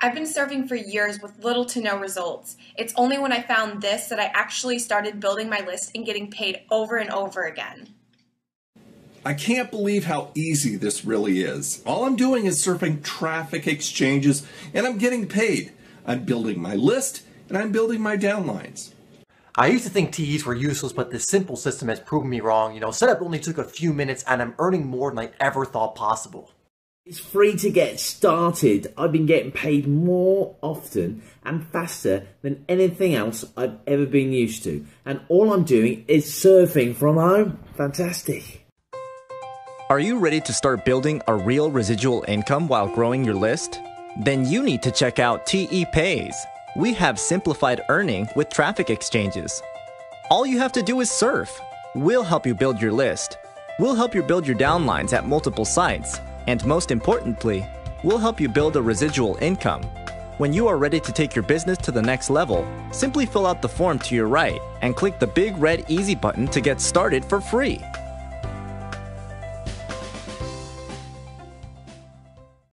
I've been surfing for years with little to no results. It's only when I found this that I actually started building my list and getting paid over and over again. I can't believe how easy this really is. All I'm doing is surfing traffic exchanges and I'm getting paid. I'm building my list and I'm building my downlines. I used to think TEs were useless, but this simple system has proven me wrong. You know, setup only took a few minutes and I'm earning more than I ever thought possible. It's free to get started. I've been getting paid more often and faster than anything else I've ever been used to. And all I'm doing is surfing from home. Fantastic. Are you ready to start building a real residual income while growing your list? Then you need to check out TE Pays. We have simplified earning with traffic exchanges. All you have to do is surf. We'll help you build your list. We'll help you build your downlines at multiple sites and most importantly, we'll help you build a residual income. When you are ready to take your business to the next level, simply fill out the form to your right and click the big red Easy button to get started for free.